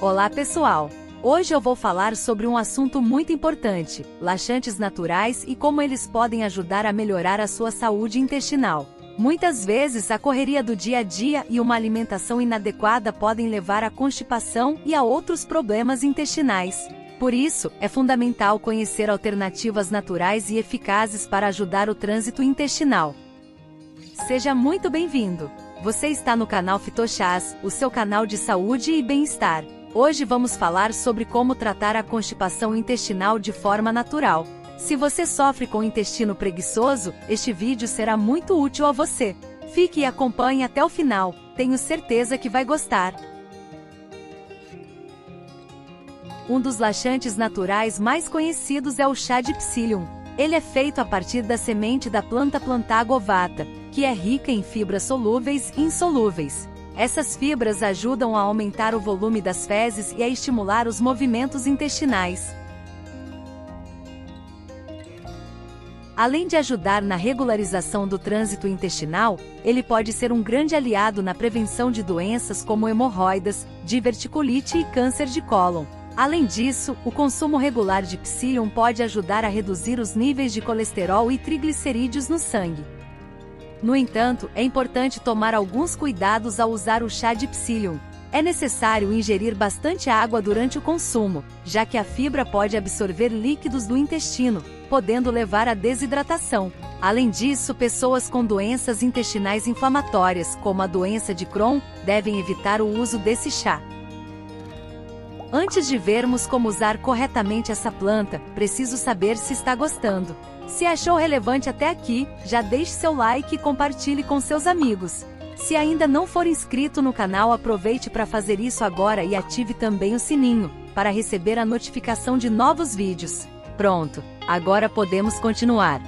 Olá pessoal! Hoje eu vou falar sobre um assunto muito importante: laxantes naturais e como eles podem ajudar a melhorar a sua saúde intestinal. Muitas vezes a correria do dia a dia e uma alimentação inadequada podem levar à constipação e a outros problemas intestinais. Por isso, é fundamental conhecer alternativas naturais e eficazes para ajudar o trânsito intestinal. Seja muito bem-vindo! Você está no canal Fitochás, o seu canal de saúde e bem-estar. Hoje vamos falar sobre como tratar a constipação intestinal de forma natural. Se você sofre com intestino preguiçoso, este vídeo será muito útil a você. Fique e acompanhe até o final, tenho certeza que vai gostar. Um dos laxantes naturais mais conhecidos é o chá de psyllium. Ele é feito a partir da semente da planta Plantago ovata, que é rica em fibras solúveis e insolúveis. Essas fibras ajudam a aumentar o volume das fezes e a estimular os movimentos intestinais. Além de ajudar na regularização do trânsito intestinal, ele pode ser um grande aliado na prevenção de doenças como hemorroidas, diverticulite e câncer de cólon. Além disso, o consumo regular de psyllium pode ajudar a reduzir os níveis de colesterol e triglicerídeos no sangue. No entanto, é importante tomar alguns cuidados ao usar o chá de psyllium. É necessário ingerir bastante água durante o consumo, já que a fibra pode absorver líquidos do intestino, podendo levar à desidratação. Além disso, pessoas com doenças intestinais inflamatórias, como a doença de Crohn, devem evitar o uso desse chá. Antes de vermos como usar corretamente essa planta, preciso saber se está gostando. Se achou relevante até aqui, já deixe seu like e compartilhe com seus amigos. Se ainda não for inscrito no canal, aproveite para fazer isso agora e ative também o sininho, para receber a notificação de novos vídeos. Pronto, agora podemos continuar.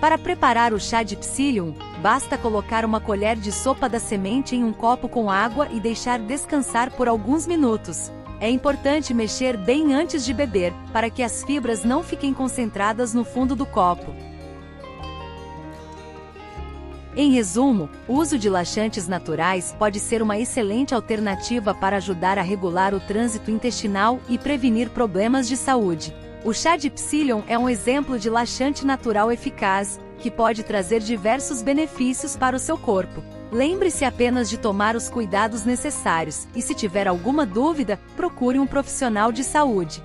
Para preparar o chá de psyllium, basta colocar uma colher de sopa da semente em um copo com água e deixar descansar por alguns minutos. É importante mexer bem antes de beber, para que as fibras não fiquem concentradas no fundo do copo. Em resumo, o uso de laxantes naturais pode ser uma excelente alternativa para ajudar a regular o trânsito intestinal e prevenir problemas de saúde. O chá de psyllium é um exemplo de laxante natural eficaz, que pode trazer diversos benefícios para o seu corpo. Lembre-se apenas de tomar os cuidados necessários e, se tiver alguma dúvida, procure um profissional de saúde.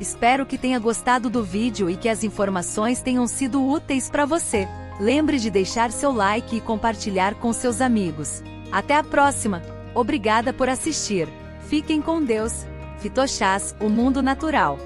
Espero que tenha gostado do vídeo e que as informações tenham sido úteis para você. Lembre de deixar seu like e compartilhar com seus amigos. Até a próxima! Obrigada por assistir. Fiquem com Deus. Fitochás, o mundo natural.